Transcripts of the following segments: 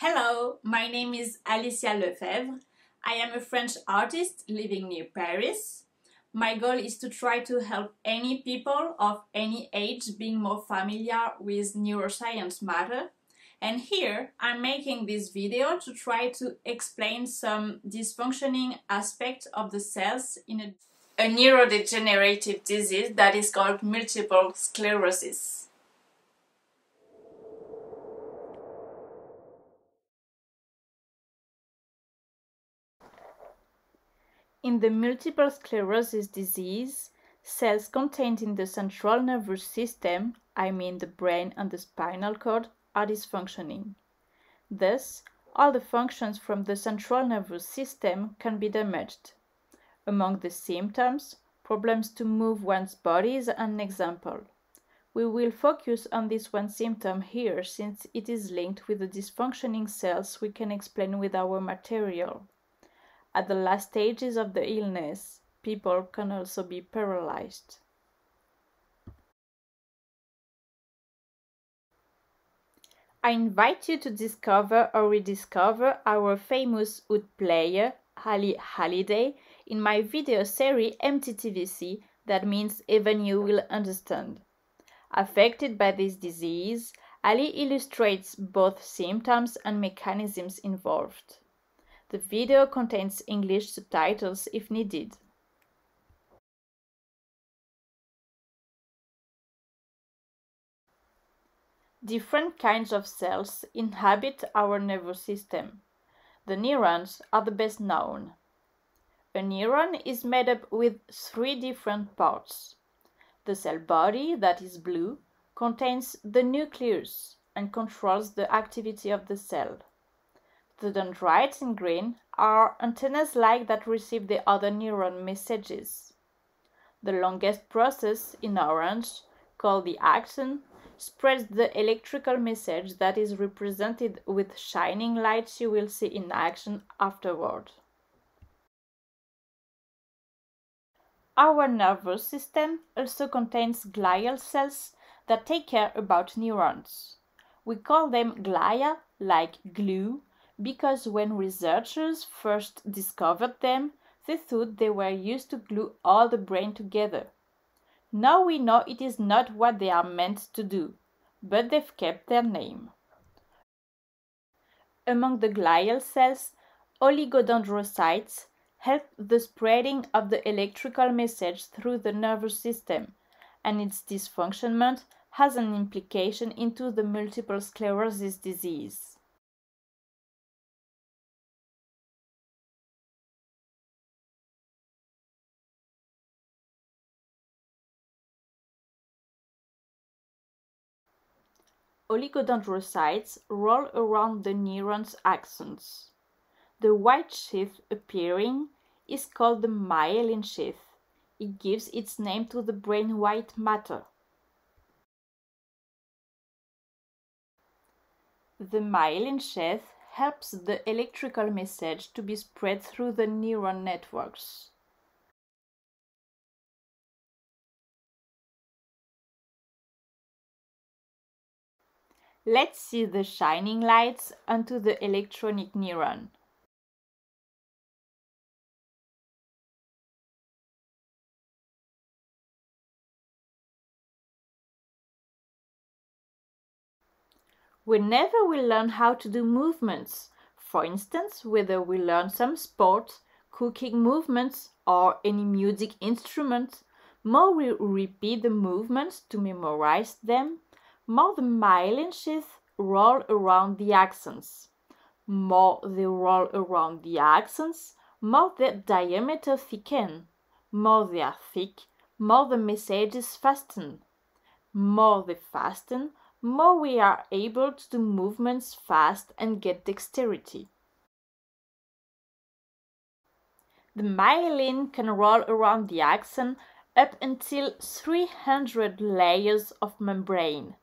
Hello, my name is Alicia Lefebvre. I am a French artist living near Paris. My goal is to try to help any people of any age being more familiar with neuroscience matter. And here I'm making this video to try to explain some dysfunctioning aspect of the cells in a, a neurodegenerative disease that is called multiple sclerosis. In the multiple sclerosis disease, cells contained in the central nervous system, I mean the brain and the spinal cord, are dysfunctioning. Thus, all the functions from the central nervous system can be damaged. Among the symptoms, problems to move one's body is an example. We will focus on this one symptom here since it is linked with the dysfunctioning cells we can explain with our material. At the last stages of the illness, people can also be paralyzed. I invite you to discover or rediscover our famous oud player, Ali Hallyday, in my video series MTTCV, that means even you will understand. Affected by this disease, Ali illustrates both symptoms and mechanisms involved. The video contains English subtitles if needed. Different kinds of cells inhabit our nervous system. The neurons are the best known. A neuron is made up with three different parts. The cell body, that is blue, contains the nucleus and controls the activity of the cell. The dendrites in green are antennas-like that receive the other neuron messages. The longest process in orange, called the axon, spreads the electrical message that is represented with shining lights you will see in action afterward. Our nervous system also contains glial cells that take care about neurons. We call them glia, like glue, because when researchers first discovered them, they thought they were used to glue all the brain together. Now we know it is not what they are meant to do, but they've kept their name. Among the glial cells, oligodendrocytes help the spreading of the electrical message through the nervous system, and its dysfunctionment has an implication into the multiple sclerosis disease. Oligodendrocytes roll around the neuron's axons. The white sheath appearing is called the myelin sheath. It gives its name to the brain white matter. The myelin sheath helps the electrical message to be spread through the neuron networks. Let's see the shining lights onto the electronic neuron. Whenever we learn how to do movements, for instance, whether we learn some sport, cooking movements, or any music instrument, more we repeat the movements to memorize them, more the myelin sheath roll around the axons. More they roll around the axons, more their diameter thicken. More they are thick, more the messages fasten. More they fasten, more we are able to do movements fast and get dexterity. The myelin can roll around the axon up until 300 layers of membrane.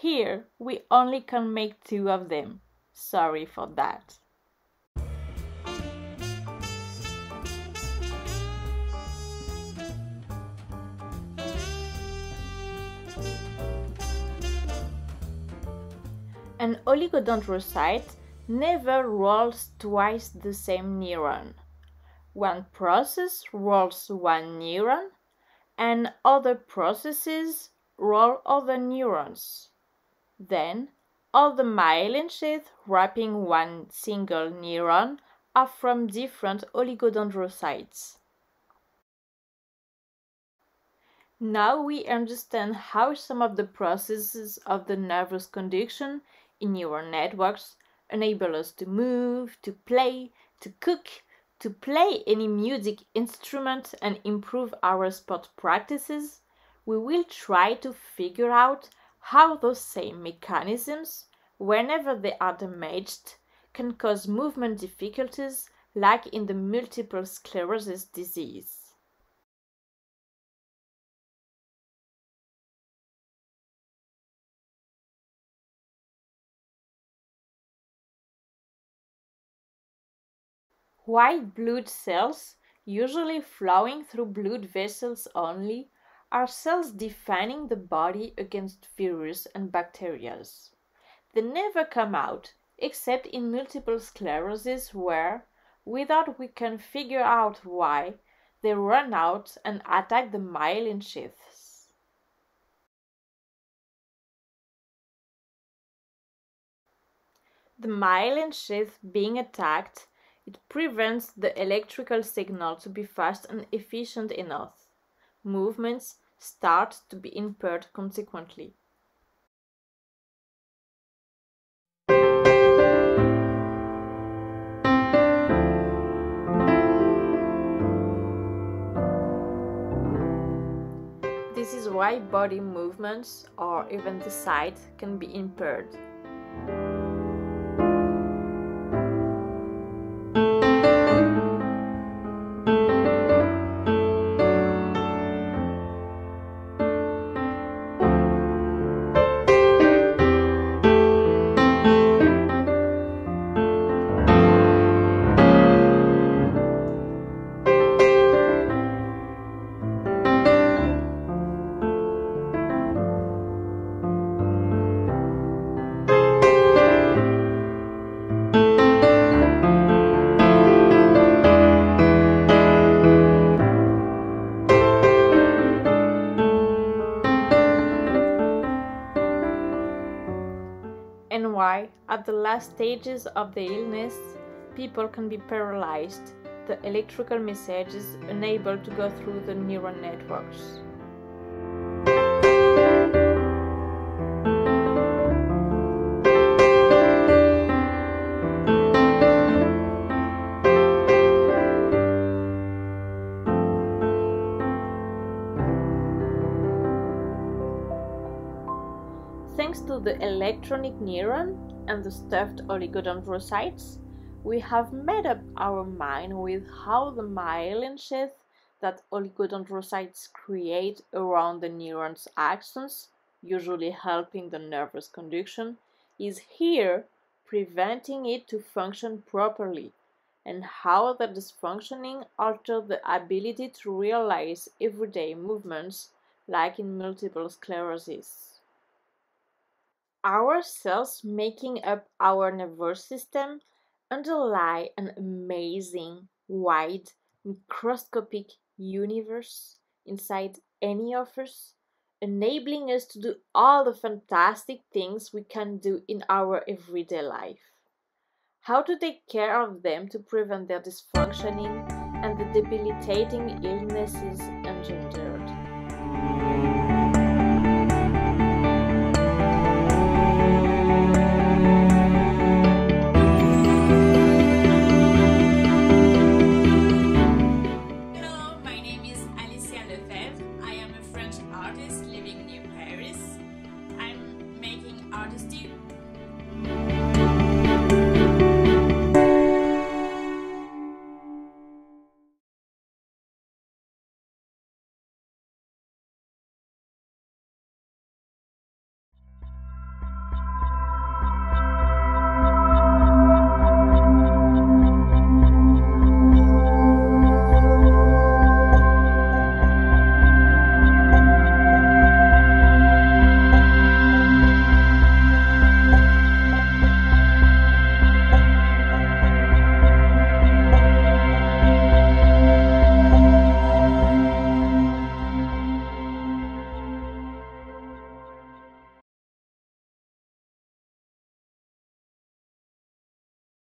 Here, we only can make two of them. Sorry for that. An oligodendrocyte never rolls twice the same neuron. One process rolls one neuron, and other processes roll other neurons. Then, all the myelin sheath wrapping one single neuron are from different oligodendrocytes. Now we understand how some of the processes of the nervous conduction in neural networks enable us to move, to play, to cook, to play any music instrument and improve our sport practices, we will try to figure out how those same mechanisms, whenever they are damaged, can cause movement difficulties like in the multiple sclerosis disease. White blood cells, usually flowing through blood vessels only, are cells defending the body against virus and bacteria. They never come out, except in multiple sclerosis where, without we can figure out why, they run out and attack the myelin sheaths. The myelin sheath being attacked it prevents the electrical signal to be fast and efficient enough. Movements start to be impaired consequently. This is why body movements or even the sight can be impaired. Why, at the last stages of the illness, people can be paralyzed, the electrical messages unable to go through the neural networks. The electronic neuron and the stuffed oligodendrocytes, we have made up our mind with how the myelin sheath that oligodendrocytes create around the neuron's axons, usually helping the nervous conduction, is here preventing it to function properly, and how that dysfunctioning alters the ability to realize everyday movements like in multiple sclerosis. Our cells making up our nervous system underlie an amazing, wide, microscopic universe inside any of us, enabling us to do all the fantastic things we can do in our everyday life. How to take care of them to prevent their dysfunctioning and the debilitating illnesses engendered.